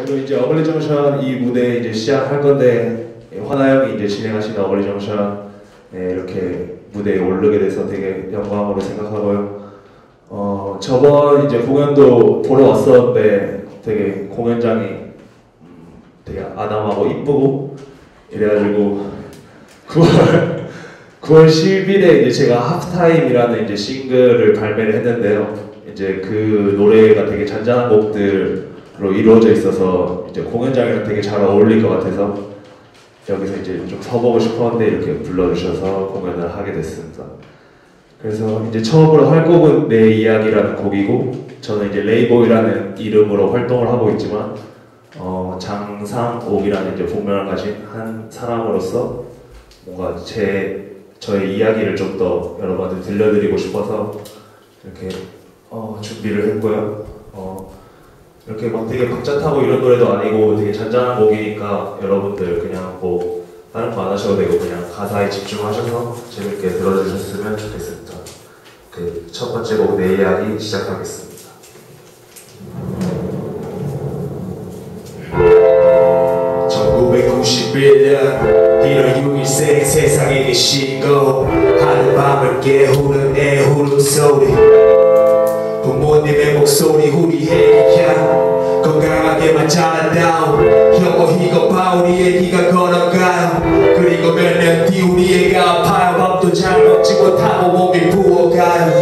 오늘 이제 어글리 정션 이 무대 이제 시작할 건데 예, 화나 형이 이제 진행하시는 어글리 정션 네, 이렇게 무대에 오르게 돼서 되게 영광으로 생각하고요. 어 저번 이제 공연도 보러 왔었는데 되게 공연장이 음, 되게 아담하고 이쁘고 이래가지고 9월 9월 10일에 이제 제가 하프타임이라는 이제 싱글을 발매를 했는데요. 이제 그 노래가 되게 잔잔한 곡들 로 이루어져 있어서 이제 공연장이랑 되게 잘 어울릴 것 같아서 여기서 이제 좀 서보고 싶었는데 이렇게 불러주셔서 공연을 하게 됐습니다. 그래서 이제 처음으로 할 곡은 내 이야기라는 곡이고 저는 이제 레이보이라는 이름으로 활동을 하고 있지만 어, 장상옥이라는 이제 본명을 가진 한 사람으로서 뭔가 제 저의 이야기를 좀 더 여러분한테 들려드리고 싶어서 이렇게 어, 준비를 했고요. 어, 이렇게 막 되게 박자 타고 이런 노래도 아니고 되게 잔잔한 곡이니까 여러분들 그냥 뭐 다른 거 안 하셔도 되고 그냥 가사에 집중하셔서 재밌게 들어주셨으면 좋겠습니다. 그 첫 번째 곡 내 이야기 시작하겠습니다. 1991년 1월 6일생 세상에 거 하룻밤을 깨우는 애 울음소리 부모님의 목소리 건강하게만 희고 봐 우리 애기가 걸어가요. 그리고 몇 년 뒤 우리 애가 아파요. 밥도 잘 먹지 못하고 몸이 부어가요.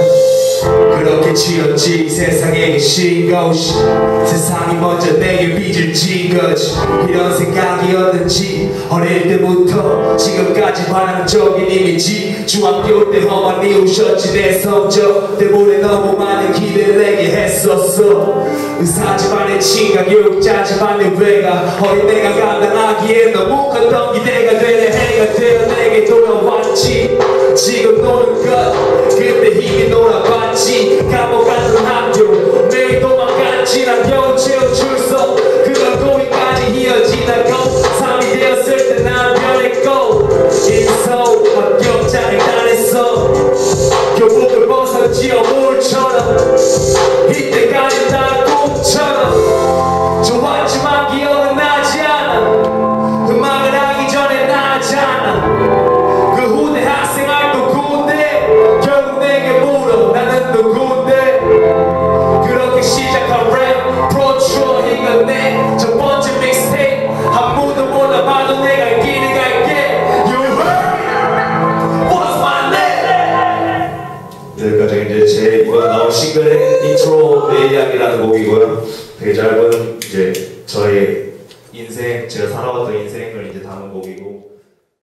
그렇게 지었지 세상에 계신 것이 세상이 먼저 내게 빚을 진 거지. 이런 생각이었는지 어릴 때부터 지금까지 반항적인 이미지. 중학교 때 험한 이우셨지 내 성적 때문에 너무 많은 기대를 내게 했었어. 의사지만 내 친가 교육자지만 내 외가. 어린 내가 감당하기에 너무 컸던 기대가 되는 해가 되어 내게 돌아왔지. 지금 노는 것 제제 이번 나온 싱글의 인트로 내 이야기라는 곡이고요. 되게 짧은 이제 저의 인생, 제가 살아왔던 인생을 이제 담은 곡이고